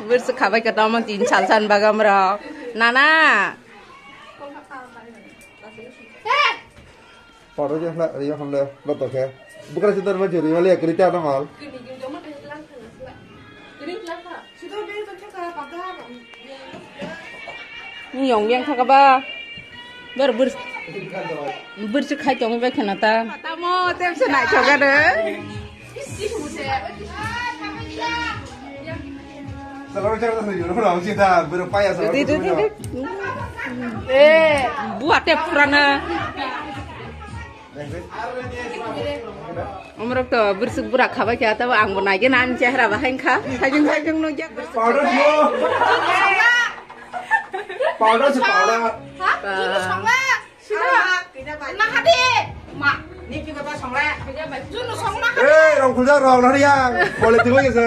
Wir sekawai ketemu di Chalsan Bagamra. Nana. Foto je nak riyo hamle foto ke. Bukan sitar maju riyo le kerita ada mal. Ini yang yang tak apa. Ber ber ber sekai jong bekenata. Tamo tem senai cakar. Isi. Selalu cerita sendiri, belum kita berupaya selalu. Itu itu itu. Eh, buat ya purana. Umur to bersuk burak khaba kya ta ang banai nan bahin kah? sajung sajung no powder jo powder powder ha ki songla eh rong khulja rong boleh tinggal ke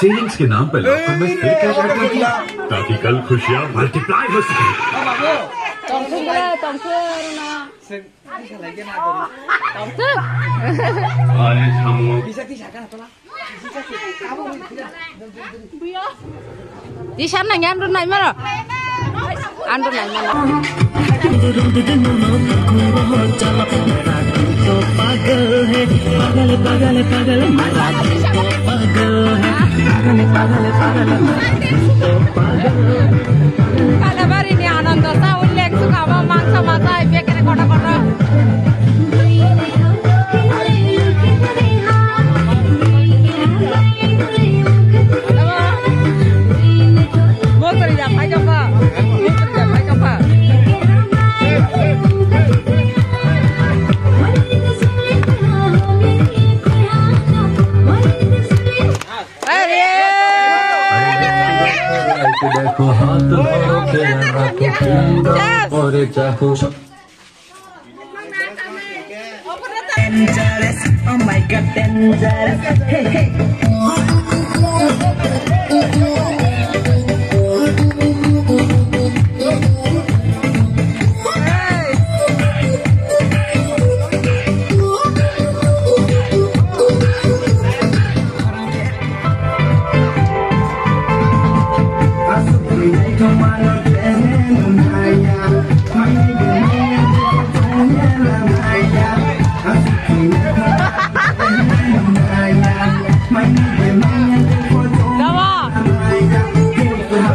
savings के नाम पर लॉकर में फिर क्या करती थी ताकि कल खुशियाँ मल्टीप्लाई हो सके। Oh, di sana nggak hari ini ananda tahu. अब माछा माछा बेकेर कटा कटा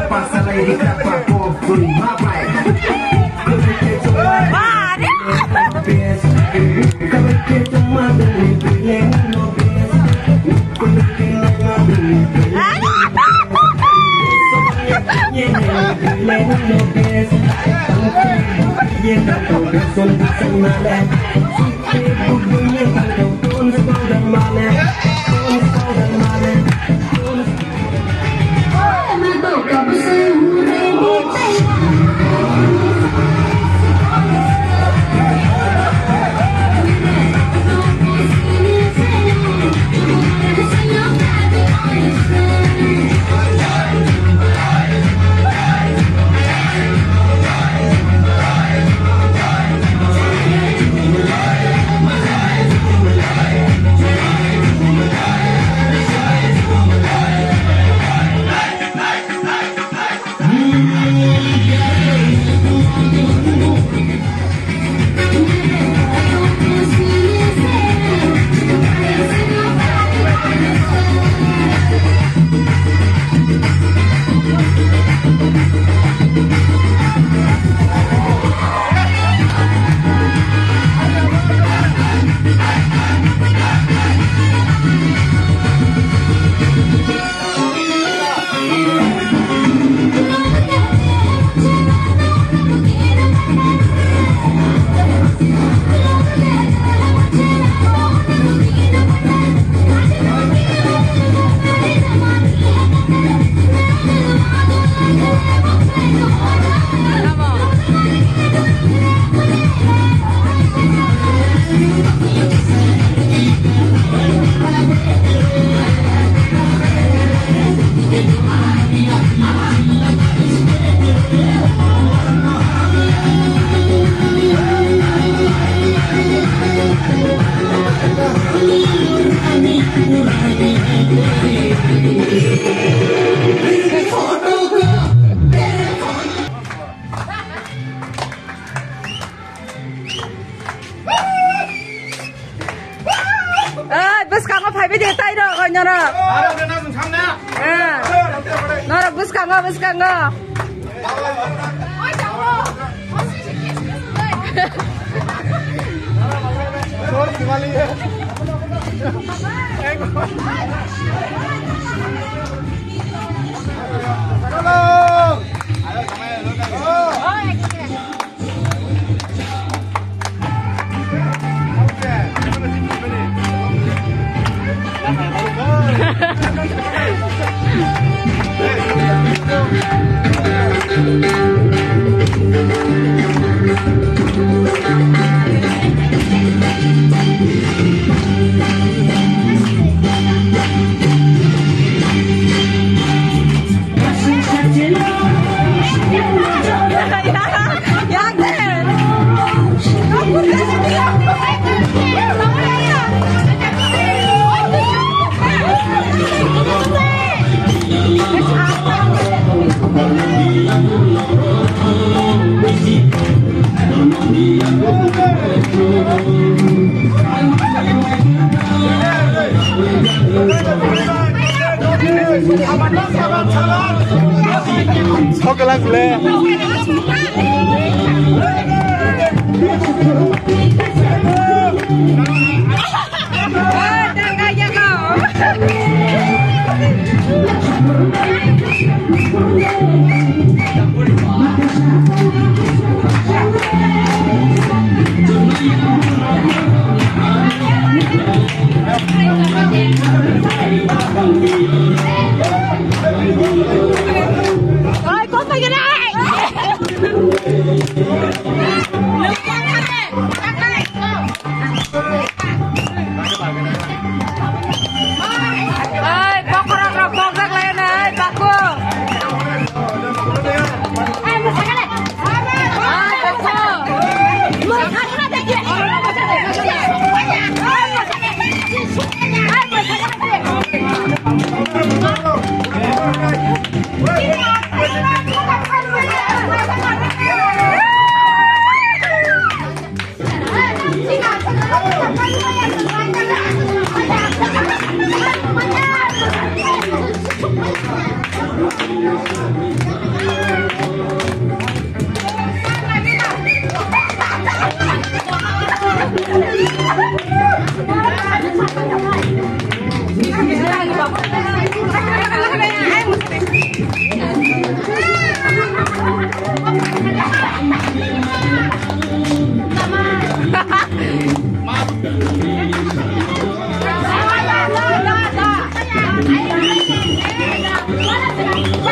passa la erika pa popului Ma bai Mare! Că vei pe tu mă dă-mi bine, nu vezi Cu tine mă dă-mi bine Yeah, that's all. That's all. That's all. That's all. 蛋糕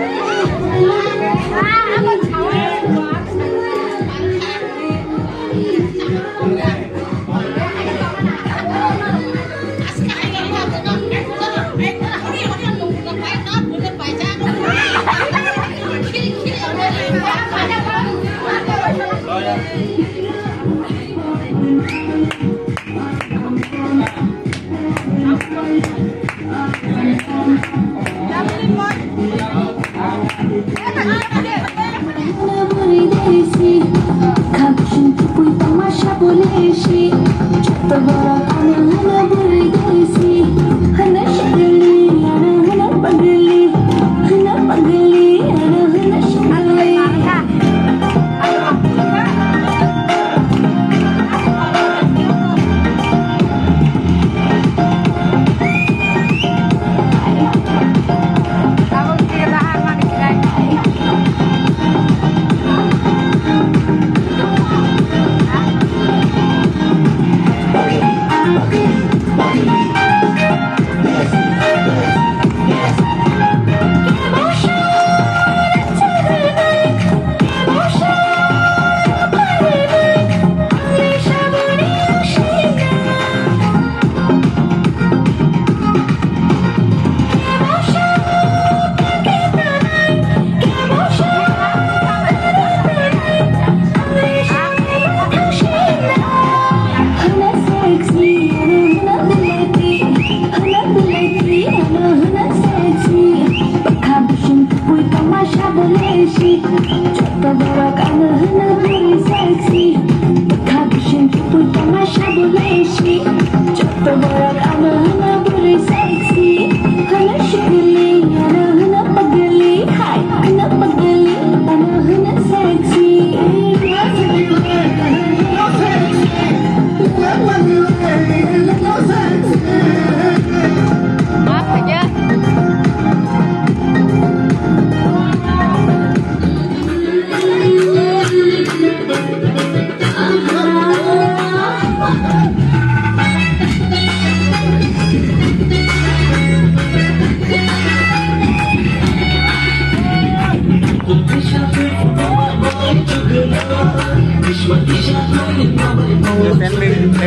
啊，那么长。the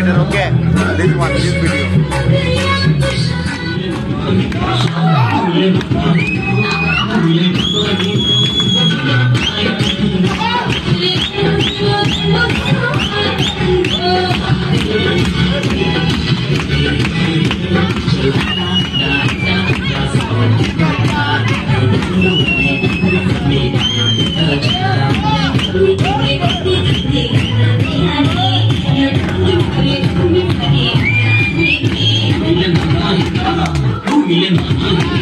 later, okay? Uh, this one, this video. 你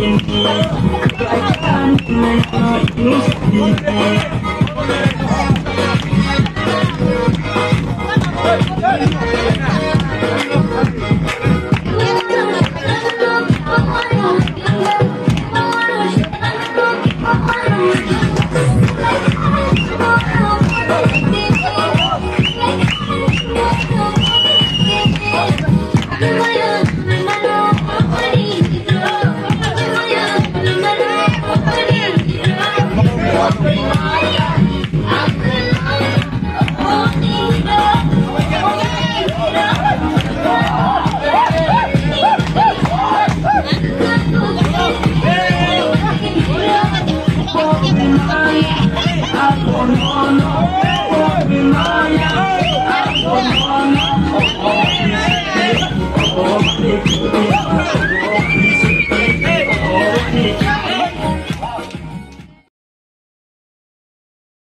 Hey!